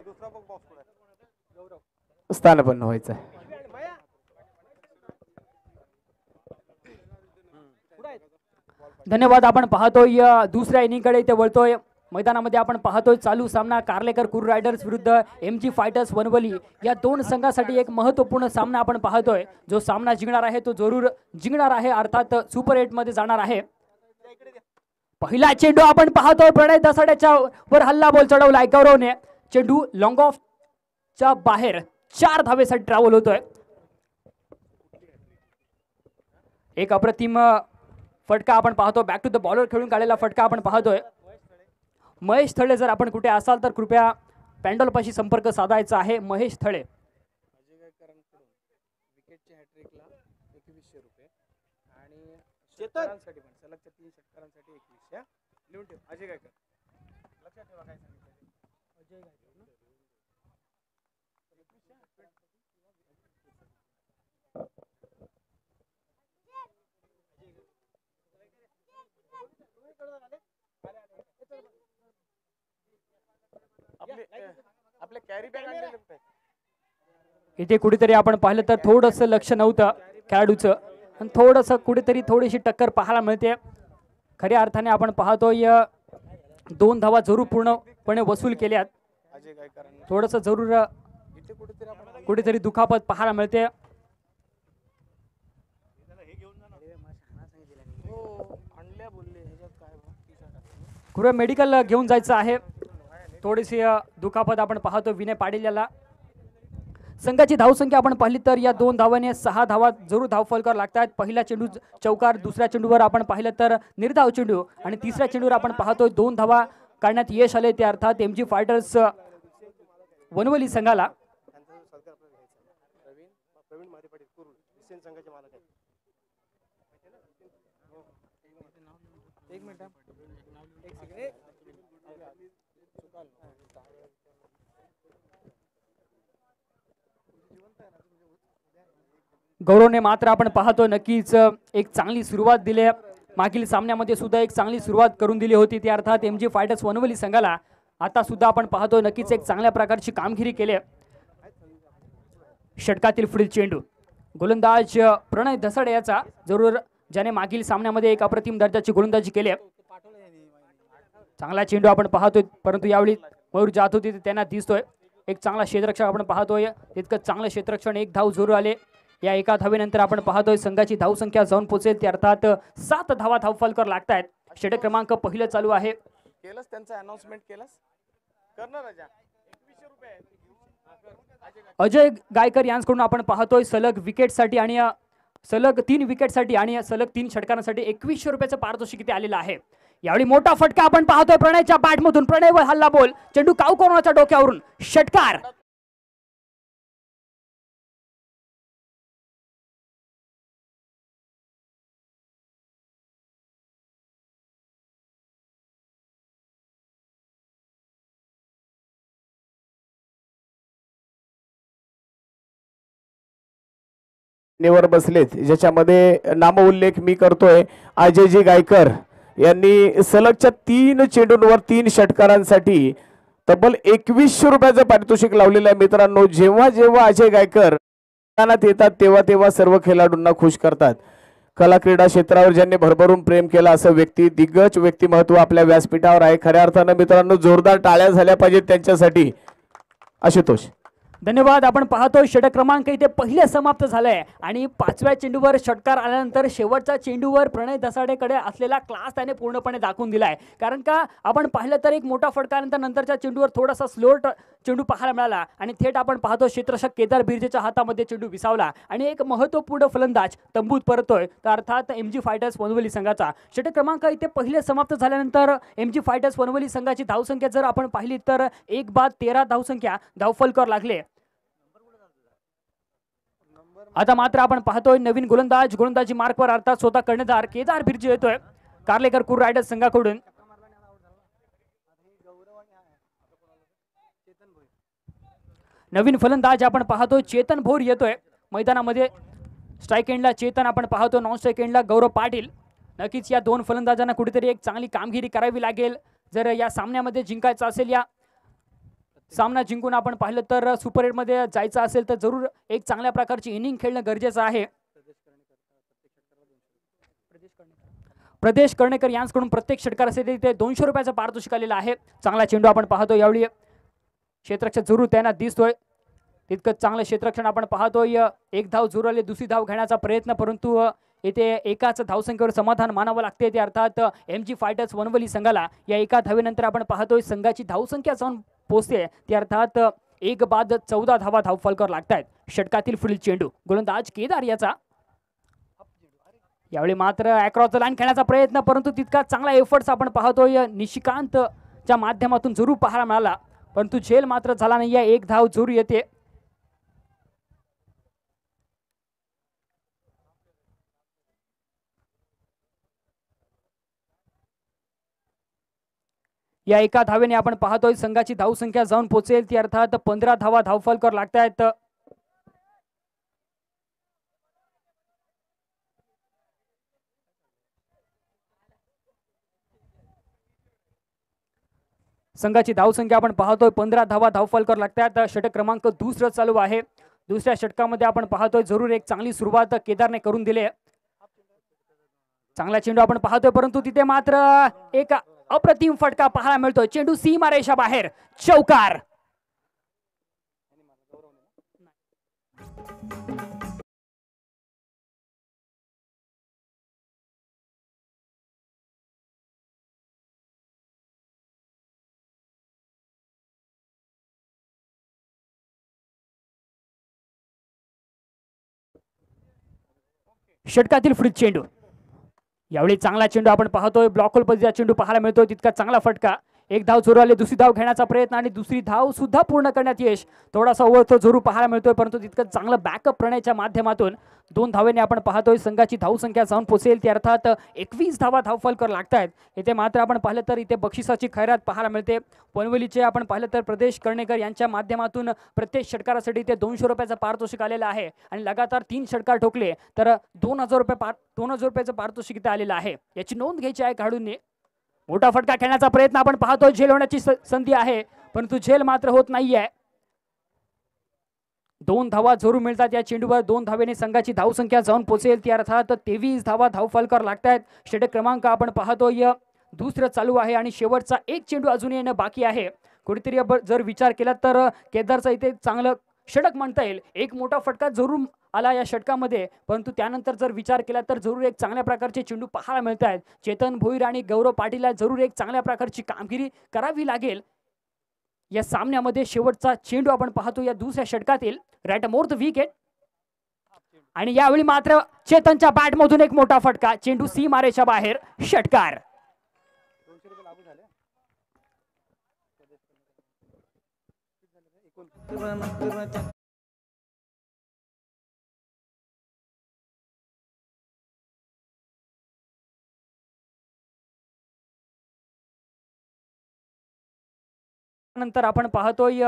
स्थानपन्न व्हायचं आहे धन्यवाद आपण पाहतोय दुसऱ्या इनिंगकडे इथे वळतोय. मैदानामध्ये आपण पाहतोय चालू सामना कार्लेकर कुर रायडर्स विरुद्ध एम जी फायटर्स वनवली. या दोन संघासाठी एक महत्त्वपूर्ण सामना आपण पाहतोय. जो सामना जिंकणार आहे तो जरूर जिंकणार आहे अर्थात सुपर एटमध्ये जाणार आहे. पहिला चेंडू आपण पाहतोय प्रणय दसाड्याच्या वर हल्ला बोल चढवलाय गौरवने चेंडू लॉंग ऑफ च्या बाहेर चार धावेसाठी ट्रॅव्हल होतोय. एक अप्रतिम फटका आपण पाहतो बॅक टू द बॉलर खेळून काढलेला फटका आपण पाहतोय. महेश थळे जर आपण कुठे असाल तर कृपया पॅन्डॉलपाशी संपर्क साधायचा आहे. महेश थळे. विकेटच्या हॅट्रिकला एकवीसशे रुपये आणि षटकारांसाठी पण तीन षटकारांसाठी एकवीसशे लिहून ठेव. अजय गायकर लक्षात ठेवा काय सांगितलं अजय गायकर ना आपले कॅरी बॅग इथे कुठेतरी आपण पाहिलं तर थोडंसं लक्ष नव्हतं खेळाडूचं. आणि थोडंसं कुठेतरी थोडीशी टक्कर पाहायला मिळते. खऱ्या अर्थाने आपण पाहतोय अ, दोन धावा जरूर पूर्णपणे वसूल केल्यात. थोडंसं जरूर कुठेतरी दुखापत पाहायला मिळते. हो. कुठे मेडिकल घेऊन जायचं आहे. थोडीशी दुखापत आपण पाहतो. विनय पाटील याला संघाची धावसंख्या आपण पाहिली तर या दोन धावाने सहा धावा जरूर धावफलकर लागतात पहिला चेंडू चौकार दुसऱ्या चेंडूवर आपण पाहिलं तर निर्धाव चेंडू आणि तिसऱ्या चेंडूवर आपण पाहतोय दोन धावा काढण्यात यश आले ते अर्थात एम जी फायटर्स वनवली संघाला त्यांचा जो सत्कार आपल्याला घ्यायचा आहे. प्रवीण प्रवीण मारे पाटील कुरुल क्रिश्चियन संघाचे मालक आहेत एक मिनिट हा. एक सेकंड ए. चुकाल ना. गौरवने मात्र आपण पाहतो नक्कीच एक चांगली सुरुवात दिली आहे. मागील सामन्यामध्ये सुद्धा एक चांगली सुरुवात करून दिली होती. ती अर्थात एम जी फायटर्स वनवली संघाला आता सुद्धा आपण पाहतो नक्कीच एक चांगल्या प्रकारची कामगिरी केली षटकातील पुढील चेंडू गोलंदाज प्रणय धसड याचा जरूर ज्याने मागील सामन्यामध्ये एक अप्रतिम दर्जाची गोलंदाजी केली चांगला चेंडू आपण पाहतोय परंतु यावेळी मयूर जात होती त्यांना दिसतोय. एक चांगला क्षेत्ररक्षण आपण पाहतोय. तितकं चांगलं क्षेत्ररक्षण एक धाव जोरू आले. या एका धावेनंतर आपण पाहतोय संघाची धावसंख्या जाऊन पोहोचेल ती अर्थात सात धावा धावफलकर लागतायत. षटक क्रमांक पहिलं चालू आहे. केलंस त्यांचं अनाउन्समेंट केलंस? कर ना राजा. अजय गायकर यांच्याकडून आपण पाहतोय सलग विकेटसाठी आणि सलग तीन विकेटसाठी आणि सलग तीन षटकांसाठी एकवीसशे रुपयाचं पारितोषिक इथे आलेलं आहे. यावेळी मोठा फटका आपण पाहतोय प्रणयच्या बॅटमधून प्रणय व हल्ला बोल चेंडू काऊ कोरोनाच्या डोक्यावरून? षटकार. निवर बसलेत. ज्याच्यामध्ये नामउल्लेख मी करतोय अजयजी गायकर यांनी सलगच्या तीन चेंडूंवर तीन षटकारांसाठी तब्बल एकवीसशे रुपयाचं पारितोषिक लावलेलं आहे. मित्रांनो जेव्हा जेव्हा अजय गायकर मैदानात येतात तेव्हा तेव्हा सर्व खेळाडूंना खुश करतात. कला क्रीडा क्षेत्रावर ज्यांनी भरभरून प्रेम केलं असं व्यक्ती दिग्गज व्यक्तिमत्व आपल्या व्यासपीठावर आहे. खऱ्या अर्थानं मित्रांनो जोरदार टाळ्या झाल्या पाहिजेत त्यांच्यासाठी. आशुतोष. धन्यवाद. आपण पाहतो षटक क्रमांक इथे पहिले समाप्त झालाय. आणि पाचव्या चेंडूवर षटकार आल्यानंतर शेवटच्या चेंडूवर प्रणय दसाडेकडे असलेला क्लास त्याने पूर्णपणे दाखवून दिलाय. कारण का? आपण पाहिलं तर एक मोठा फटकानंतर नंतरच्या चेंडूवर थोडासा स्लो चेंडू पाहायला मिळाला. आणि थेट आपण पाहतो क्षेत्रशक केदार बिर्जेच्या हातामध्ये चेंडू विसावला. आणि एक महत्त्वपूर्ण फलंदाज तंबूत परतोय. तर अर्थात एम जी फायटर्स वनवली संघाचा. षटक क्रमांक इथे पहिले समाप्त झाल्यानंतर एम जी फायटर्स वनवली संघाची धावसंख्या जर आपण पाहिली तर एक बाद तेरा धावसंख्या धावफलकर लागले. आता मात्र आपण पाहतोय नवीन गोलंदाज गोलंदाजी मार्कवर अर्थात स्वतः कर्णधार केदार बिर्जे येतोय. कार्लेकर कुर रायडर्स संघाकडून. नवीन फलंदाज आपण पाहतोय चेतन भोर येतोय. मैदानामध्ये स्ट्राईक एंडला चेतन आपण पाहतो नॉन स्ट्राईक एंडला गौरव पाटील. नक्कीच या दोन फलंदाजांना कुठेतरी एक चांगली कामगिरी करावी लागेल. जर या सामन्यामध्ये जिंकायचं असेल या सामना जिंकून आपण पाहिलं तर सुपर एटमध्ये जायचं असेल तर जरूर एक चांगल्या प्रकारची इनिंग खेळणं गरजेचं आहे. प्रदेश कर्णेकर यांचकडून प्रत्येक षटकारासाठी ते दोनशे रुपयाचं पारितोषिक आलेलं आहे. चांगला चेंडू आपण पाहतो यावेळी. क्षेत्ररक्षक जरूर त्यांना दिसतोय. तितकं चांगलं क्षेत्रक्षण आपण पाहतोय. एक धाव जरूर दुसरी धाव घेण्याचा प्रयत्न परंतु येथे एकाच धावसंख्येवर समाधान मानावं लागते. ते अर्थात एम जी फायटर्स वनवली संघाला या एका धावेनंतर आपण पाहतोय. संघाची धावसंख्या जाऊन पोचते ती अर्थात एक बाद चौदा धावा धावफलकार लागत आहेत षटकातील पुढील चेंडू. गोलंदाज केदार याचा. यावेळी मात्र अॅक्रॉस लाईन खेळण्याचा प्रयत्न परंतु तितका चांगला एफर्ट्स आपण पाहतोय. निशिकांतच्या माध्यमातून जरूर पाहायला मिळाला. परंतु झेल मात्र झाला नाही आहे एक धाव जरूर येते. या एका धावेने आपण पाहतोय संघाची धावसंख्या जाऊन पोहोचेल ती अर्थात पंधरा धावा धावफलकर लागतायत. संघाची धावसंख्या आपण पाहतोय पंधरा धावा धावफलकर लागतात षटक क्रमांक दुसरं चालू आहे. दुसऱ्या षटकामध्ये आपण पाहतोय जरूर एक चांगली सुरुवात केदारने करून दिली आहे. चांगला चेंडू आपण पाहतोय परंतु तिथे मात्र एक अप्रतिम फटका पाहायला मिळतोय. चेंडू सीमा रेषा बाहेर. चौकार. षटकातील फ्रीज चेंडू. यावेळी चांगला चेंडू आपण पाहतोय. ब्लॉक होल पद्धतीचा चेंडू पाहायला मिळतोय. तितका चांगला फटका. एक धाव जोरू आले दुसरी धाव घेण्याचा प्रयत्न आणि दुसरी धाव सुद्धा पूर्ण करण्यात यश. थोडासा ओळखतो जोरू पाहायला मिळतोय परंतु तितकं चांगलं बॅकअप प्रणयच्या माध्यमातून दोन धावेने आपण पाहतोय. संघाची धावसंख्या जाऊन पोचेल. ती अर्थात एकवीस धावा धावफलकर लागतायत. इथे मात्र आपण पाहिलं तर इथे बक्षिसाची खैरात पाहायला मिळते. पनवेलीचे आपण पाहिलं तर प्रदेश कर्णेकर यांच्या माध्यमातून प्रत्येक षटकारासाठी इथे दोनशे रुपयाचं पारितोषिक आलेलं आहे. आणि लगातार तीन षटकार ठोकले तर दोन हजार रुपये पार दोन हजार रुपयाचं पारितोषिक इथे आलेलं आहे. याची नोंद घ्यायची आहे खेळाडूंनी मोठा फटका खेळण्याचा प्रयत्न आपण पाहतो झेल होण्याची स- संधी आहे परंतु झेल मात्र होत नाहीये. दोन धावा जरूर मिळतात या चेंडूवर. दोन धावेने संघाची धावसंख्या जाऊन पोचेल. ती अर्थात तेवीस धावा धावफलकर लागतायत. षटक क्रमांक आपण पाहतोय. दुसरं चालू आहे आणि शेवटचा एक चेंडू अजून येणं बाकी आहे. कुठेतरी जर विचार केला तर केदारचं इथे चांगलं षटक म्हणता येईल. एक मोठा फटका जरूर आला या षटकामध्ये परंतु त्यानंतर जर विचार केला तर जरूर एक चांगल्या प्रकारचे चेंडू पाहायला मिळत आहेत. चेतन भोईर आणि गौरव पाटीलला जरूर एक चांगल्या प्रकारची कामगिरी करावी लागेल. या सामन्यामध्ये शेवटचा चेंडू आपण पाहतो या दुसऱ्या षटकातील. रॅट मोर द विकेट आणि यावेळी मात्र चेतनच्या बॅटमधून एक मोठा फटका. चेंडू सी मारेच्या बाहेर. षटकार. नंतर आपण पाहतोय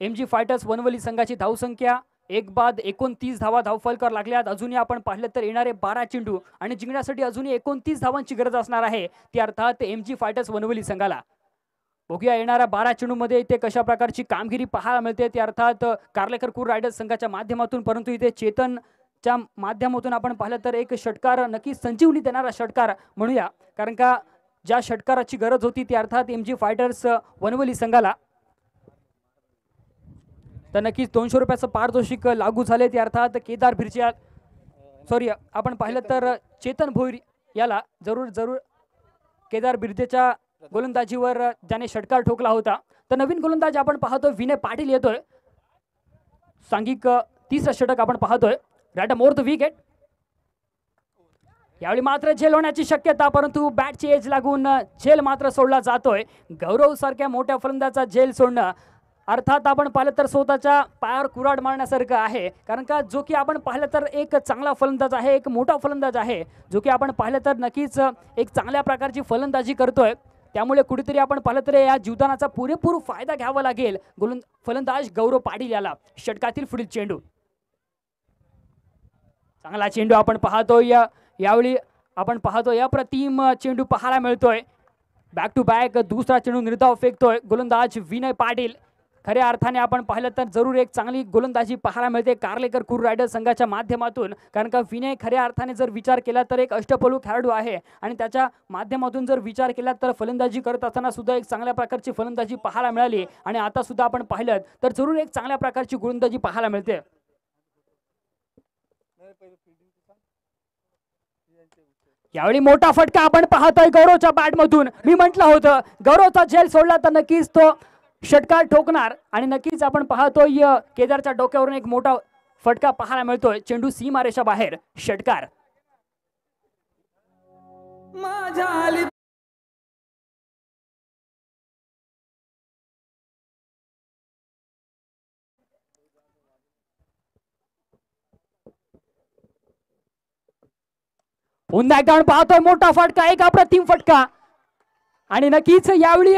एम जी फायटर्स वनवली संघाची धावसंख्या एक बाद एकोणतीस धावा धावफलकर लागल्यात अजूनही आपण पाहिलं तर येणारे बारा चेंडू आणि जिंकण्यासाठी अजूनही एकोणतीस धावांची गरज असणार आहे ती अर्थात एम जी फायटर्स वनवली संघाला बघूया येणाऱ्या बारा चेंडूमध्ये इथे कशा प्रकारची कामगिरी पाहायला मिळते? ती अर्थात कार्लेकर कुर रायडर्स संघाच्या माध्यमातून परंतु इथे चेतनच्या माध्यमातून आपण पाहिलं तर एक षटकार नक्की संजीवनी देणारा षटकार म्हणूया. कारण का ज्या षटकाराची गरज होती ती अर्थात एम जी फायटर्स वनवली संघाला. तर नक्कीच दोनशे रुपयाचं पारितोषिक लागू झाले ते अर्थात केदार भिरच्या सॉरी आपण पाहिलं तर चेतन भोईर याला जरूर जरूर केदार बिर्देच्या गोलंदाजीवर ज्याने षटकार ठोकला होता तर नवीन गोलंदाज आपण पाहतोय विनय पाटील येतोय. सांघिक तिसरं षटक आपण पाहतोय. रॅट मोर द विकेट यावेळी मात्र झेल होण्याची शक्यता परंतु बॅटची एज लागून झेल मात्र सोडला जातोय. गौरव सारख्या मोठ्या फलंदाचा झेल सोडणं अर्थात आपण पाहिलं तर स्वतःच्या पायावर कुराड मारण्यासारखं आहे. कारण का जो की आपण पाहिलं तर एक चांगला फलंदाज आहे एक मोठा फलंदाज आहे. जो की आपण पाहिलं तर नक्कीच एक चांगल्या प्रकारची फलंदाजी करतोय. त्यामुळे कुठेतरी आपण पाहिलं तर या जीवदानाचा पुरेपूर फायदा घ्यावा लागेल. गोलंद फलंदाज गौरव पाटील याला. षटकातील पुढील चेंडू. चांगला चेंडू आपण पाहतोय या- यावेळी आपण पाहतो या प्रतिम चेंडू पाहायला मिळतोय. बॅक टू बॅक दुसरा चेंडू निर्धाव फेकतोय. गोलंदाज विनय पाटील. खऱ्या अर्थाने आपण पाहिलं तर जरूर एक चांगली गोलंदाजी पाहायला मिळते. कार्लेकर कुर रायडर संघाच्या माध्यमातून. कारण का विनय खऱ्या अर्थाने जर विचार केला तर एक अष्टपलू खेळाडू आहे. आणि त्याच्या माध्यमातून जर विचार केला तर फलंदाजी करत असताना सुद्धा एक चांगल्या प्रकारची फलंदाजी पाहायला मिळाली. आणि आता सुद्धा आपण पाहिलं तर जरूर एक चांगल्या प्रकारची गोलंदाजी पाहायला मिळते. यावेळी मोठा फटका आपण पाहतोय गौरवच्या बॅटमधून मी म्हटलं होतं गौरवचा झेल सोडला तर नक्कीच तो षटकार ठोकणार आणि नक्कीच आपण पाहतोय केदारच्या डोक्यावरून एक मोठा फटका पाहायला मिळतोय. चेंडू सीमारेषा बाहेर. षटकार. पुन्हा एकदा आपण पाहतोय मोठा फटका एक अप्रतिम फटका. आणि नक्कीच यावेळी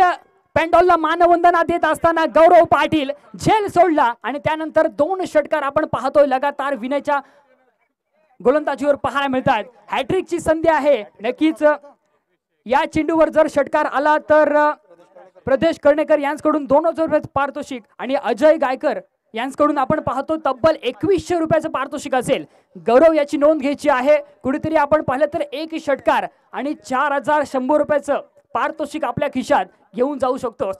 अ, पेंडॉलला मानवंदना देत असताना गौरव पाटील झेल सोडला आणि त्यानंतर दोन षटकार आपण पाहतोय लगातार विनयच्या गोलंदाजीवर पाहायला मिळतात. हॅट्रिकची संधी आहे. नक्कीच या चेंडूवर जर षटकार आला तर प्रदेश कर्णेकर यांच्याकडून दोन हजार रुपये पारितोषिक आणि अजय गायकर यांच्याकडून आपण पाहतो तब्बल एकवीसशे रुपयाचं पारितोषिक असेल. गौरव याची नोंद घ्यायची आहे. कुठेतरी आपण पाहिलं तर एक षटकार आणि चार हजार शंभर रुपयाचं पारितोषिक आपल्या खिशात घेऊन जाऊ शकतो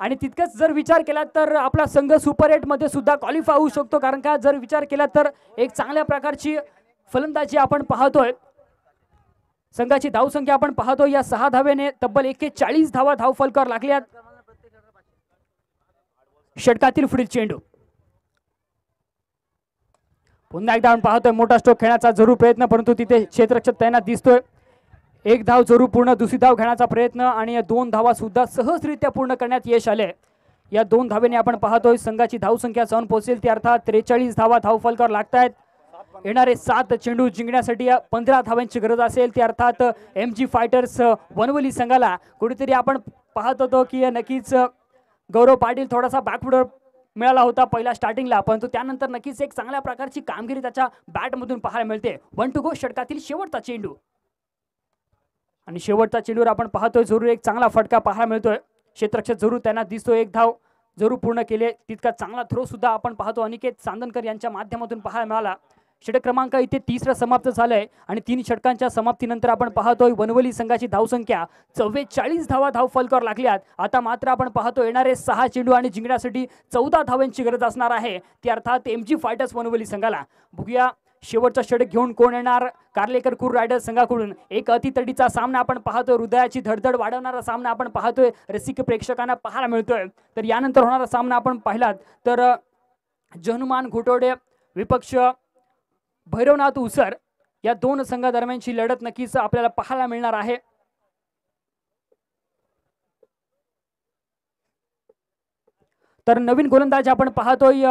आणि तितकंच जर विचार केला तर आपला संघ सुपर एटमध्ये सुद्धा क्वालिफाय होऊ शकतो. कारण का जर विचार केला तर एक चांगल्या प्रकारची फलंदाजी आपण पाहतोय. संघाची धावसंख्या आपण पाहतो या सहा धावेने तब्बल एक्केचाळीस धावा धावफलकर लागल्यात. षटकातील पुढील चेंडू. पुन्हा एकदा आपण पाहतोय मोठा स्ट्रोक खेळण्याचा जरूर प्रयत्न परंतु तिथे क्षेत्ररक्षक तैनात दिसतोय. एक धाव जरूर पूर्ण दुसरी धाव घेण्याचा प्रयत्न आणि या दोन धावा सुद्धा सहजरित्या पूर्ण करण्यात यश आले. या दोन धावेने आपण पाहतोय संघाची धावसंख्या जाऊन पोहोचेल ती अर्थात त्रेचाळीस धावा धावफलकर लागतायत. येणारे सात चेंडू जिंकण्यासाठी पंधरा धावांची गरज असेल ती अर्थात एम जी फायटर्स वनवली संघाला. कुठेतरी आपण पाहत होतो की नक्कीच गौरव पाटील थोडासा बॅकफुडर मिळाला होता पहिल्या स्टार्टिंगला परंतु त्यानंतर नक्कीच एक चांगल्या प्रकारची कामगिरी त्याच्या बॅटमधून पाहायला मिळते. वन टू गो षटकातील शेवटचा चेंडू. आणि शेवटचा चेंडूवर आपण पाहतोय जरूर एक चांगला फटका पाहायला मिळतोय. क्षेत्ररक्षक जरूर त्यांना दिसतो एक धाव. जरूर पूर्ण केले तितका चांगला थ्रो सुद्धा आपण पाहतो. अनिकेत चांदनकर यांच्या माध्यमातून पाहायला मिळाला. षटक क्रमांक इथे तिसरं समाप्त झालाय आणि तीन षटकांच्या समाप्तीनंतर आपण पाहतोय वनवली संघाची धावसंख्या. चव्वेचाळीस धावा धाव फलकावर लागल्यात. आता मात्र आपण पाहतो येणारे सहा चेंडू आणि जिंकण्यासाठी चौदा धावांची गरज असणार आहे. ती अर्थात एम जी फायटर्स वनवली संघाला. बघूया शेवटचा षटक घेऊन कोण येणार? कार्लेकर कुर रायडर संघाकडून एक अतितडीचा सामना आपण पाहतोय. हृदयाची धडधड वाढवणारा सामना आपण पाहतोय. रसिक प्रेक्षकांना पाहायला मिळतोय. तर यानंतर होणारा सामना आपण पाहिलात. तर जनुमान घोटोडे विपक्ष भैरवनाथ उसर या दोन संघादरम्यानची लढत नक्कीच आपल्याला पाहायला मिळणार आहे. तर नवीन गोलंदाज आपण पाहतोय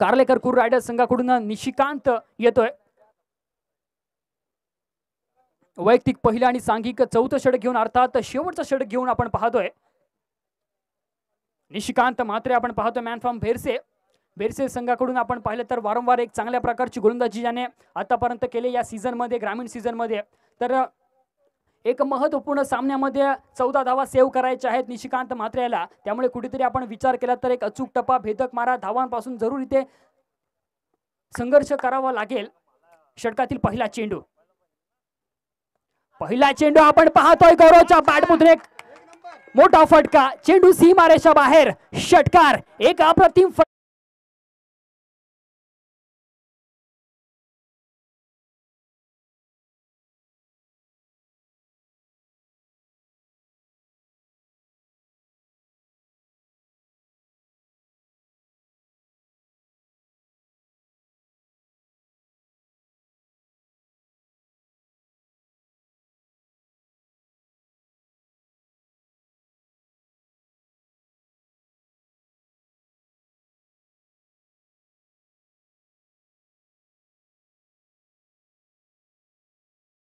कार्लेकर कुर रायडर संघाकडून निशिकांत येतोय. वैयक्तिक पहिलं आणि सांघिक चौथं षटक घेऊन अर्थात शेवटचं षटक घेऊन आपण पाहतोय. निशिकांत मात्रे आपण पाहतोय मॅन फ्रॉम भेरसे भेरसे संघाकडून आपण पाहिलं तर वारंवार एक चांगल्या प्रकारची गोलंदाजी ज्याने आतापर्यंत केले या सीझनमध्ये ग्रामीण सीझनमध्ये तर एक महत्त्वपूर्ण सामन्यामध्ये चौदा धावा सेव्ह करायच्या आहेत निशिकांत मात्रे याला त्यामुळे कुठेतरी आपण विचार केला तर एक अचूक टप्पा भेदक मारा धावांपासून जरूर इथे संघर्ष करावा लागेल. षटकातील पहिला चेंडू. पहिला चेंडू आपण पाहतोय गौरवच्या बॅटमधून एक मोठा फटका. चेंडू सीमारेषा बाहेर. षटकार. एक अप्रतिम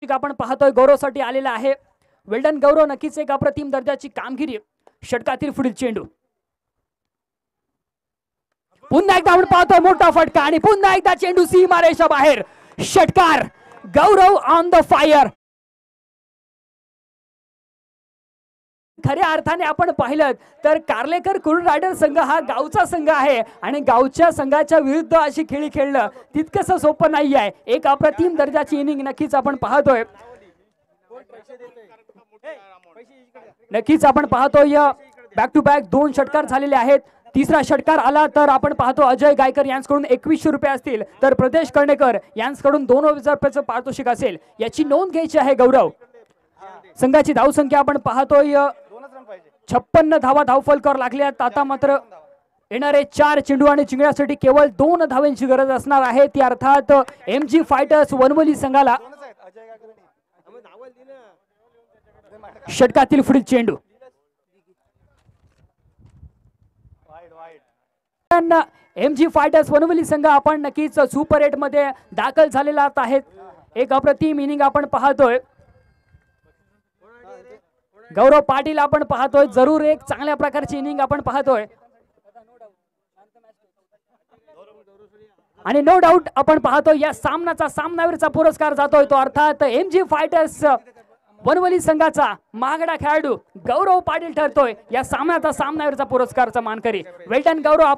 फट- आपण पाहतोय गौरवसाठी आलेला आहे. वेल्डन गौरव नक्कीच एक अप्रतिम दर्जाची कामगिरी षटकातील पुढील चेंडू. पुन्हा एकदा आपण पाहतोय मोठा फटका आणि पुन्हा एकदा चेंडू सीमारेषा बाहेर. षटकार गौरव ऑन द फायर खऱ्या अर्थाने आपण पाहिलं तर कार्लेकर कुरुड रायडर संघ हा गावचा संघ आहे आणि गावच्या संघाच्या विरुद्ध अशी खेळी खेळणं तितकंसं सोपं नाही आहे एक अप्रतिम दर्जाची इनिंग नक्कीच आपण पाहतोय. नक्कीच आपण पाहतोय बॅक टू बॅक दोन षटकार झालेले आहेत. तिसरा षटकार आला तर आपण पाहतो अजय गायकर यांच्याकडून एकवीसशे रुपये असतील. तर प्रदेश कर्णेकर यांच्याकडून दोन हजार रुपयाचं पारितोषिक असेल. याची नोंद घ्यायची आहे गौरव. संघाची धावसंख्या आपण पाहतोय छप्पन्न धावा धावफलकावर लागल्यात आता मात्र येणारे चार चेंडू आणि चिंगण्यासाठी केवळ दोन धावांची गरज असणार आहे. ती अर्थात एम जी फायटर्स वनवली संघाला. षटकातील पुढील चेंडू. एम जी फायटर्स वनवली संघ आपण नक्कीच सुपर एटमध्ये दाखल झालेला आहेत. एक अप्रतिम इनिंग आपण पाहतोय. गौरव पाटील आपण पाहतोय. जरूर एक चांगल्या प्रकारची इनिंग आपण पाहतोय. आणि नो डाऊट आपण पाहतोय या सामनाचा सामनावीरचा पुरस्कार जातोय तो. अर्थात एम जी फायटर्स वनवली संघाचा महागडा खेळाडू गौरव पाटील ठरतोय. या सामन्याचा सामनावीरचा पुरस्कारचा मानकरी. वेल्टन गौरव.